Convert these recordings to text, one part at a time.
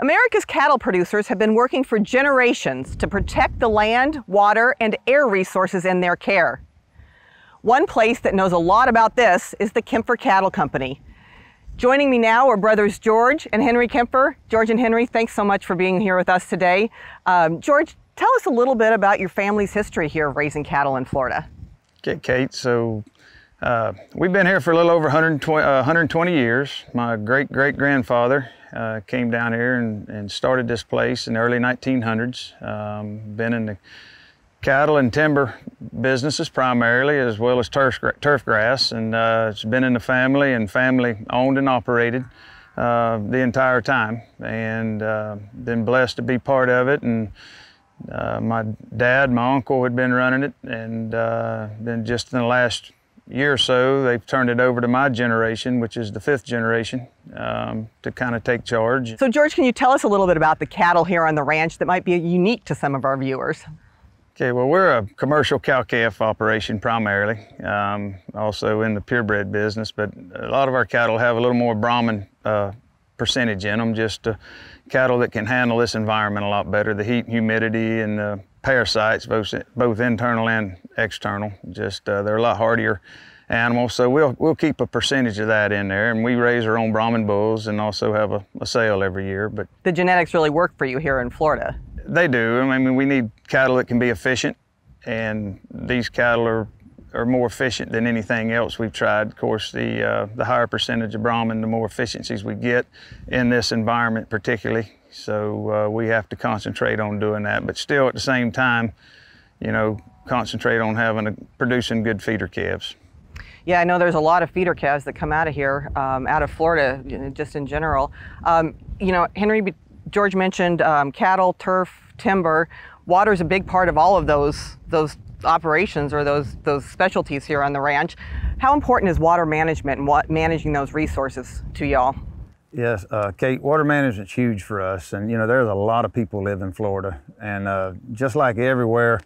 America's cattle producers have been working for generations to protect the land, water, and air resources in their care. One place that knows a lot about this is the Kempfer Cattle Company. Joining me now are brothers George and Henry Kempfer. George and Henry, thanks so much for being here with us today. Um, George, tell us a little bit about your family's history here of raising cattle in Florida. Okay, Kate. So uh, we've been here for a little over 120, uh, 120 years. My great great grandfather uh, came down here and, and, started this place in the early 1900s. Um, been in the cattle and timber businesses primarily, as well as turf, turf grass, and uh, it's been in the family and family owned and operated uh, the entire time, and uh, been blessed to be part of it. And my dad, my uncle, had been running it, and then just in the last year or so, they've turned it over to my generation, which is the fifth generation, um, to kind of take charge. So, George, can you tell us a little bit about the cattle here on the ranch that might be unique to some of our viewers? Okay, well, we're a commercial cow-calf operation primarily, um, also in the purebred business, but a lot of our cattle have a little more Brahman uh, percentage in them, just uh, cattle that can handle this environment a lot better, the heat and humidity and the parasites, both, both internal and external. Just uh, they're a lot hardier animals, so we'll we'll keep a percentage of that in there, and we raise our own Brahman bulls and also have a, a sale every year. But the genetics really work for you here in Florida. They do. I mean, we need cattle that can be efficient, and these cattle are are more efficient than anything else we've tried. Of course, the uh, the higher percentage of Brahman, the more efficiencies we get in this environment, particularly. So uh, we have to concentrate on doing that, but still at the same time, you know, concentrate on having a, producing good feeder calves. Yeah, I know there's a lot of feeder calves that come out of here, um, out of Florida, just in general. Um, you know, Henry, George mentioned um, cattle, turf, timber. Water is a big part of all of those those operations or those those specialties here on the ranch. How important is water management and what managing those resources to y'all? Yes, uh, Kate, water management's huge for us. And, you know, there's a lot of people live in Florida. And uh, just like everywhere,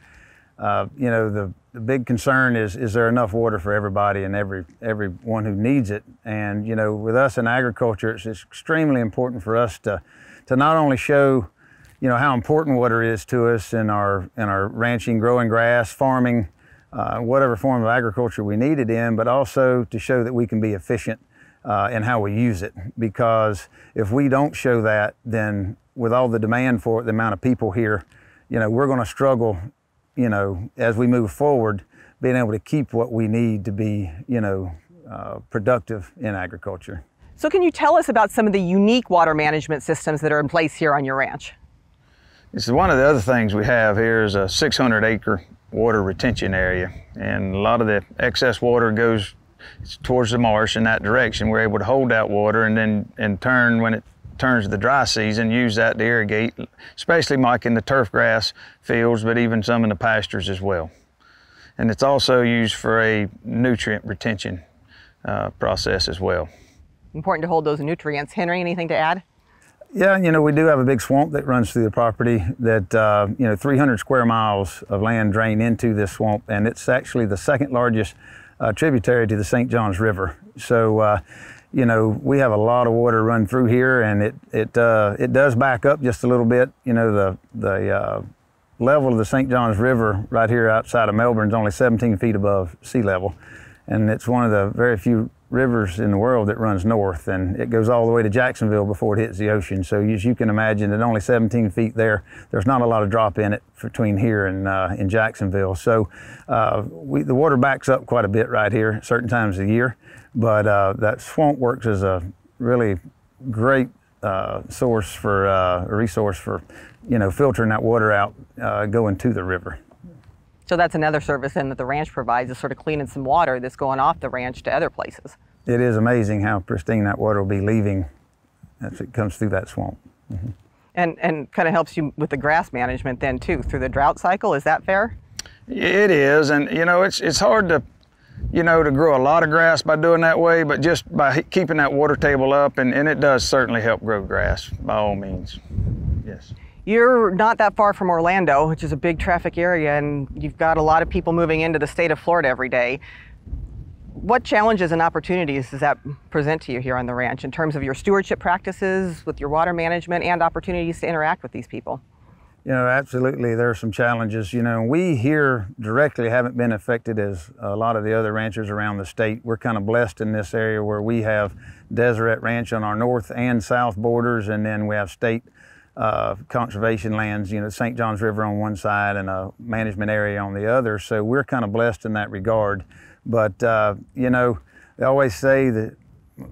uh, you know, the, the big concern is, is there enough water for everybody and every everyone who needs it? And, you know, with us in agriculture, it's, it's extremely important for us to, to not only show, you know, how important water is to us in our, in our ranching, growing grass, farming, uh, whatever form of agriculture we need it in, but also to show that we can be efficient uh, and how we use it. Because if we don't show that, then with all the demand for it, the amount of people here, you know, we're going to struggle, you know, as we move forward, being able to keep what we need to be, you know, uh, productive in agriculture. So can you tell us about some of the unique water management systems that are in place here on your ranch? One of the other things we have here is a 600 acre water retention area and a lot of the excess water goes towards the marsh in that direction. We're able to hold that water and then in turn when it turns to the dry season, use that to irrigate, especially like in the turf grass fields, but even some in the pastures as well. And it's also used for a nutrient retention uh, process as well. Important to hold those nutrients. Henry, anything to add? Yeah, you know, we do have a big swamp that runs through the property that, uh, you know, 300 square miles of land drain into this swamp, and it's actually the second largest uh, tributary to the St. Johns River. So, uh, you know, we have a lot of water run through here, and it it uh, it does back up just a little bit. You know, the the uh, level of the St. Johns River right here outside of Melbourne is only 17 feet above sea level, and it's one of the very few rivers in the world that runs north and it goes all the way to Jacksonville before it hits the ocean. So as you can imagine, at only 17 feet there, there's not a lot of drop in it between here and uh, in Jacksonville. So uh, we, the water backs up quite a bit right here certain times of the year, but uh, that swamp works as a really great uh, source for uh, a resource for, you know, filtering that water out uh, going to the river. So that's another service then that the ranch provides is sort of cleaning some water that's going off the ranch to other places. It is amazing how pristine that water will be leaving as it comes through that swamp. Mm -hmm. And, and kind of helps you with the grass management then too through the drought cycle. Is that fair? It is, and you know it's it's hard to, you know, to grow a lot of grass by doing that way, but just by keeping that water table up, and, and it does certainly help grow grass by all means. Yes. You're not that far from Orlando, which is a big traffic area, and you've got a lot of people moving into the state of Florida every day. What challenges and opportunities does that present to you here on the ranch in terms of your stewardship practices, with your water management, and opportunities to interact with these people? You know, absolutely, there are some challenges. You know, we here directly haven't been affected as a lot of the other ranchers around the state. We're kind of blessed in this area where we have Deseret Ranch on our north and south borders, and then we have state uh, conservation lands, you know, St. Johns River on one side and a management area on the other. So we're kind of blessed in that regard. But, uh, you know, they always say that,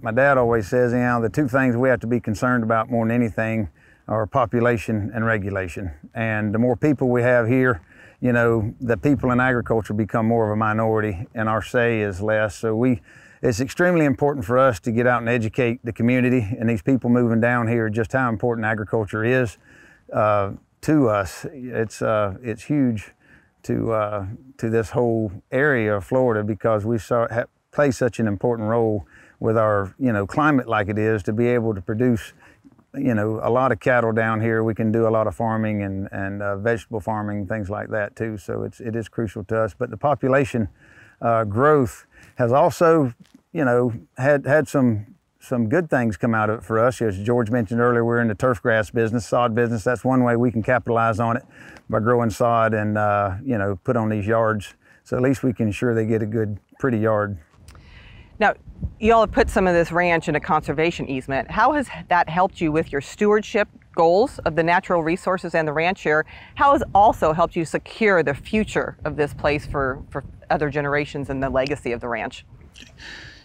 my dad always says, you know, the two things we have to be concerned about more than anything are population and regulation. And the more people we have here, you know, the people in agriculture become more of a minority and our say is less. So we, it's extremely important for us to get out and educate the community and these people moving down here just how important agriculture is uh, to us. It's, uh, it's huge to, uh, to this whole area of Florida because we saw, ha, play such an important role with our you know, climate like it is to be able to produce you know, a lot of cattle down here. We can do a lot of farming and, and uh, vegetable farming, things like that too. So it's, it is crucial to us. But the population uh, growth has also, you know, had, had some, some good things come out of it for us. As George mentioned earlier, we're in the turf grass business, sod business. That's one way we can capitalize on it by growing sod and, uh, you know, put on these yards. So at least we can ensure they get a good, pretty yard. Now, you all have put some of this ranch in a conservation easement. How has that helped you with your stewardship goals of the natural resources and the ranch here? How has also helped you secure the future of this place for, for other generations and the legacy of the ranch?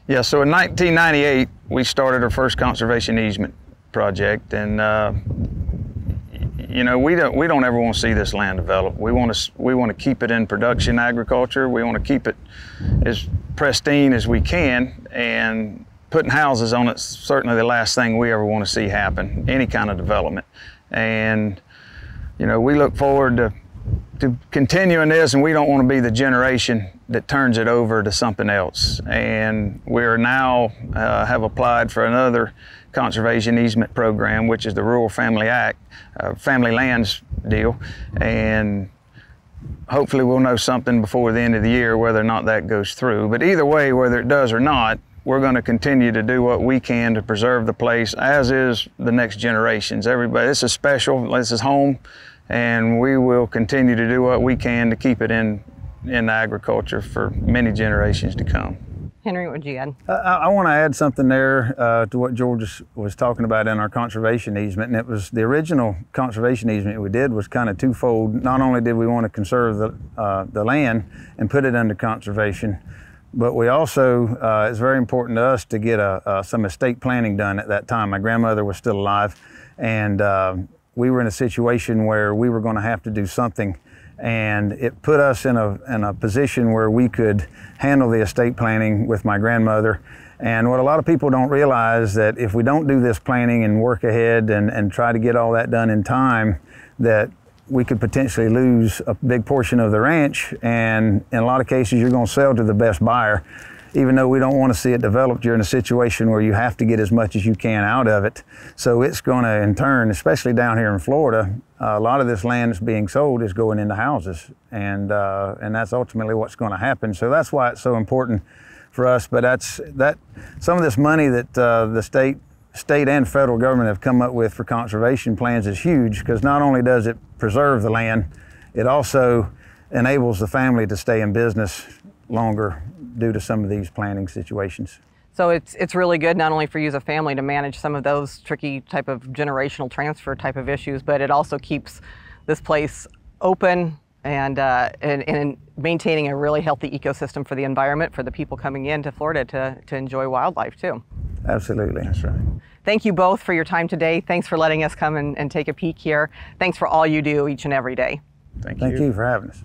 Yeah, so in 1998, we started our first conservation easement project, and uh, you know we don't we don't ever want to see this land develop. We want to we want to keep it in production agriculture. We want to keep it as pristine as we can, and putting houses on it's certainly the last thing we ever want to see happen. Any kind of development, and you know we look forward to to continuing this, and we don't want to be the generation that turns it over to something else. And we are now uh, have applied for another conservation easement program, which is the Rural Family Act, uh, Family Lands deal, and hopefully we'll know something before the end of the year whether or not that goes through. But either way, whether it does or not, we're going to continue to do what we can to preserve the place, as is the next generations. Everybody, this is special. This is home and we will continue to do what we can to keep it in in agriculture for many generations to come. Henry, what would you add? I, I want to add something there uh, to what George was talking about in our conservation easement, and it was the original conservation easement we did was kind of twofold. Not only did we want to conserve the uh, the land and put it under conservation, but we also uh, it's very important to us to get a, some estate planning done at that time. My grandmother was still alive, and um, we were in a situation where we were going to have to do something and it put us in a, in a position where we could handle the estate planning with my grandmother. And what a lot of people don't realize that if we don't do this planning and work ahead and, and try to get all that done in time, that we could potentially lose a big portion of the ranch. And in a lot of cases, you're going to sell to the best buyer even though we don't want to see it developed, you're in a situation where you have to get as much as you can out of it. So it's going to, in turn, especially down here in Florida, a lot of this land that's being sold is going into houses, and uh, and that's ultimately what's going to happen. So that's why it's so important for us. But that's that. Some of this money that uh, the state state and federal government have come up with for conservation plans is huge because not only does it preserve the land, it also enables the family to stay in business longer due to some of these planning situations. So it's it's really good not only for you as a family to manage some of those tricky type of generational transfer type of issues, but it also keeps this place open and, uh, and, and maintaining a really healthy ecosystem for the environment for the people coming into Florida to, to enjoy wildlife too. Absolutely. That's right. Thank you both for your time today. Thanks for letting us come and, and take a peek here. Thanks for all you do each and every day. Thank, Thank you. you for having us.